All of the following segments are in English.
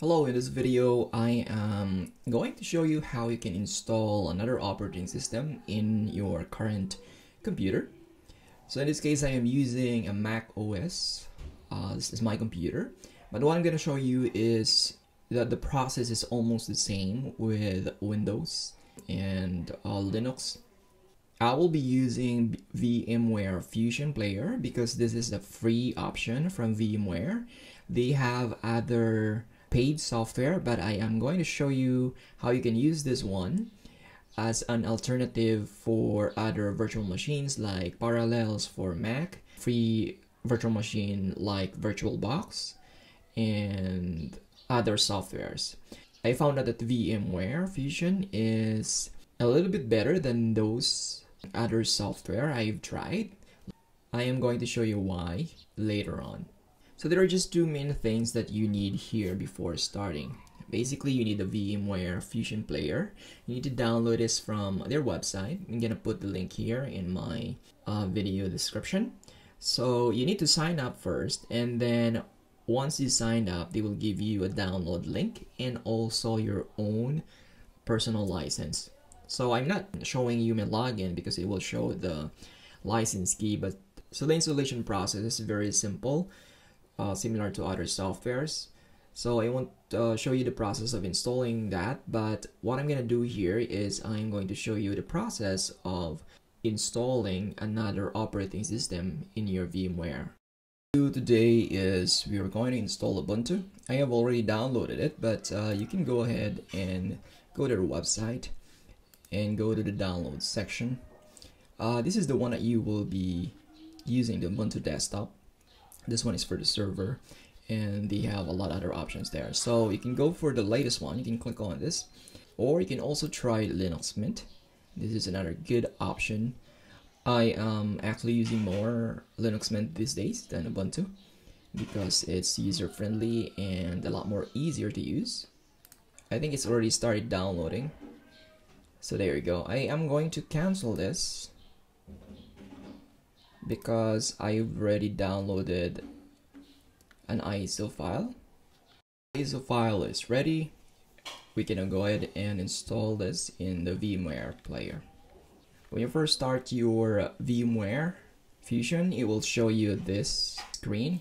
Hello, in this video I am going to show you how you can install another operating system in your current computer. So in this case I am using a Mac OS, uh, this is my computer, but what I'm going to show you is that the process is almost the same with Windows and uh, Linux. I will be using VMware Fusion Player because this is a free option from VMware. They have other paid software, but I am going to show you how you can use this one as an alternative for other virtual machines like Parallels for Mac, free virtual machine like VirtualBox, and other softwares. I found out that VMware Fusion is a little bit better than those other software I've tried. I am going to show you why later on. So there are just two main things that you need here before starting. Basically, you need the VMware Fusion Player. You need to download this from their website. I'm gonna put the link here in my uh, video description. So you need to sign up first, and then once you sign up, they will give you a download link and also your own personal license. So I'm not showing you my login because it will show the license key, but so the installation process is very simple uh, similar to other softwares. So I won't uh, show you the process of installing that, but what I'm going to do here is I'm going to show you the process of installing another operating system in your VMware. Today is we are going to install Ubuntu. I have already downloaded it, but uh, you can go ahead and go to the website and go to the download section. Uh, this is the one that you will be using the Ubuntu desktop this one is for the server and they have a lot of other options there. So you can go for the latest one. You can click on this or you can also try Linux Mint. This is another good option. I am actually using more Linux Mint these days than Ubuntu because it's user friendly and a lot more easier to use. I think it's already started downloading. So there you go. I am going to cancel this because I've already downloaded an ISO file. ISO file is ready. We can go ahead and install this in the VMware player. When you first start your VMware Fusion, it will show you this screen.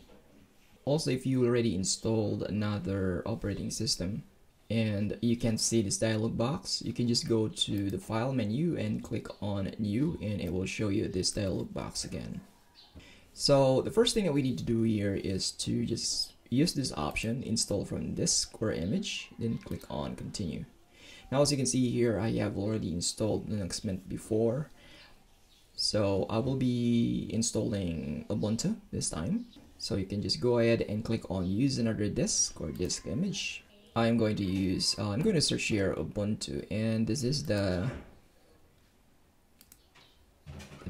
Also, if you already installed another operating system, and you can see this dialog box. You can just go to the file menu and click on new and it will show you this dialog box again. So the first thing that we need to do here is to just use this option install from disk or image then click on continue. Now as you can see here I have already installed Linux Mint before. So I will be installing Ubuntu this time. So you can just go ahead and click on use another disk or disk image I'm going to use, uh, I'm going to search here Ubuntu and this is the,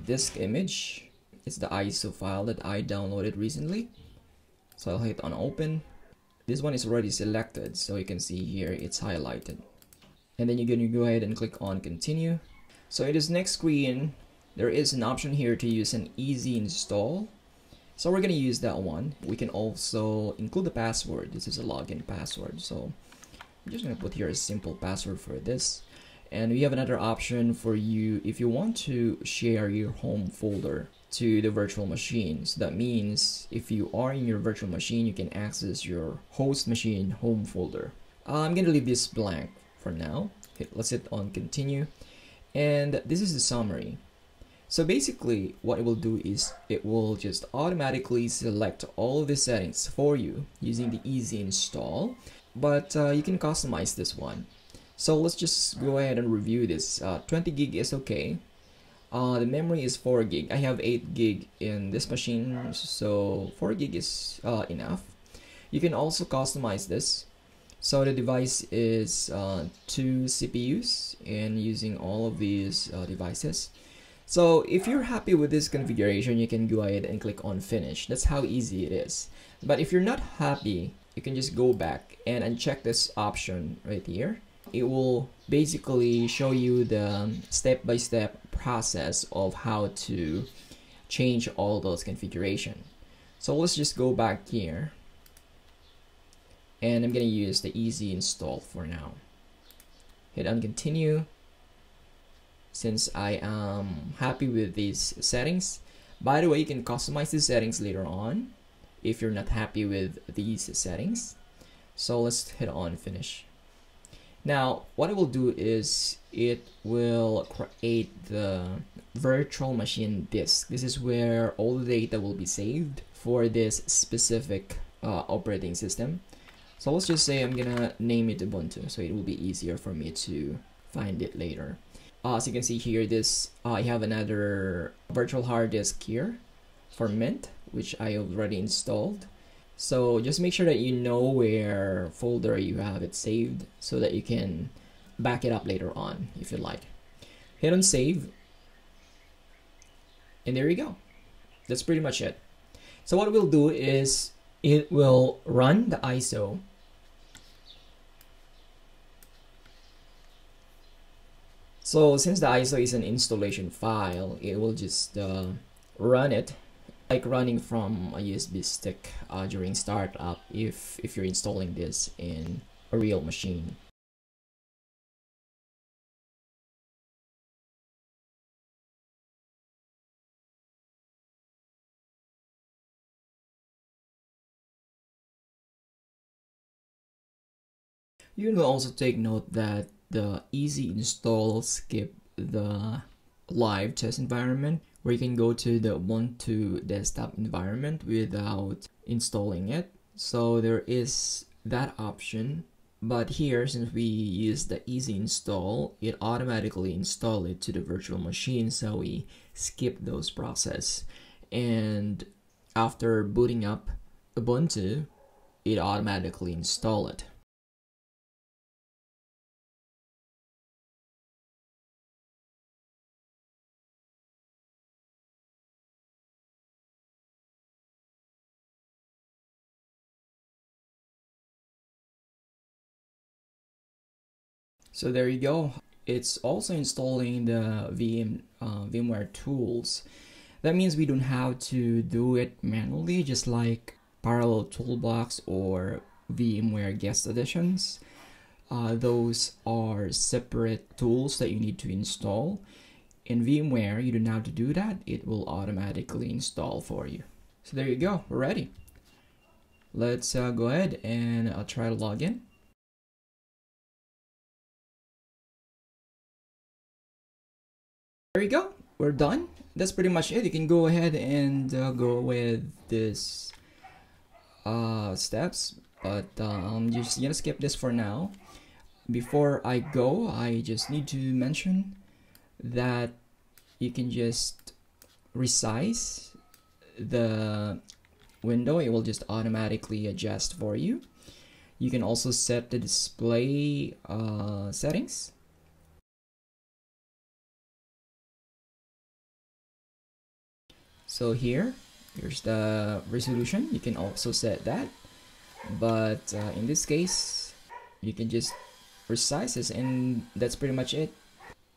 disk image. It's the ISO file that I downloaded recently. So I'll hit on open. This one is already selected so you can see here it's highlighted. And then you're going to go ahead and click on continue. So in this next screen, there is an option here to use an easy install so we're gonna use that one. We can also include the password. This is a login password. So I'm just gonna put here a simple password for this. And we have another option for you if you want to share your home folder to the virtual machine. So that means if you are in your virtual machine, you can access your host machine home folder. Uh, I'm gonna leave this blank for now. Hit, let's hit on continue. And this is the summary. So basically what it will do is it will just automatically select all the settings for you using the easy install but uh, you can customize this one. So let's just go ahead and review this. Uh, 20 gig is okay. Uh, the memory is 4 gig. I have 8 gig in this machine so 4 gig is uh, enough. You can also customize this. So the device is uh, two CPUs and using all of these uh, devices. So if you're happy with this configuration, you can go ahead and click on finish. That's how easy it is. But if you're not happy, you can just go back and uncheck this option right here. It will basically show you the um, step-by-step -step process of how to change all those configuration. So let's just go back here. and I'm gonna use the easy install for now hit on continue since I am happy with these settings. By the way you can customize the settings later on if you're not happy with these settings. So let's hit on finish. Now what it will do is it will create the virtual machine disk. This is where all the data will be saved for this specific uh, operating system. So let's just say I'm gonna name it Ubuntu so it will be easier for me to find it later. As you can see here, this I have another virtual hard disk here for Mint, which I already installed. So just make sure that you know where folder you have it saved so that you can back it up later on if you like. Hit on save. And there you go. That's pretty much it. So what we'll do is it will run the ISO So since the ISO is an installation file, it will just uh, run it like running from a USB stick uh, during startup if, if you're installing this in a real machine. You will also take note that the easy install skip the live test environment where you can go to the Ubuntu desktop environment without installing it. So there is that option. But here, since we use the easy install, it automatically install it to the virtual machine. So we skip those process. And after booting up Ubuntu, it automatically install it. So there you go. It's also installing the VM, uh, VMware tools. That means we don't have to do it manually, just like Parallel Toolbox or VMware Guest Additions. Uh, those are separate tools that you need to install. In VMware, you don't have to do that. It will automatically install for you. So there you go. We're ready. Let's uh, go ahead and I'll uh, try to log in. There you go. We're done. That's pretty much it. You can go ahead and uh, go with this uh, steps but uh, I'm just gonna skip this for now. Before I go I just need to mention that you can just resize the window. It will just automatically adjust for you. You can also set the display uh, settings so here here's the resolution. You can also set that. But uh, in this case you can just resize this and that's pretty much it.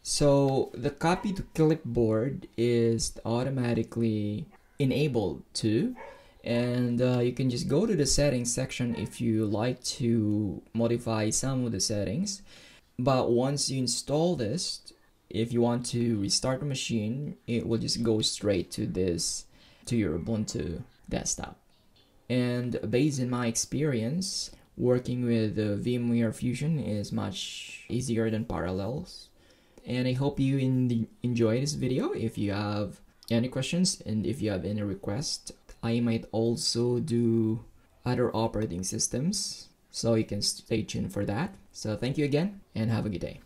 So the copy to clipboard is automatically enabled too. And uh, you can just go to the settings section if you like to modify some of the settings. But once you install this if you want to restart the machine, it will just go straight to this, to your Ubuntu desktop. And based on my experience, working with uh, VMware Fusion is much easier than Parallels. And I hope you in enjoy this video. If you have any questions and if you have any requests, I might also do other operating systems. So you can stay tuned for that. So thank you again and have a good day.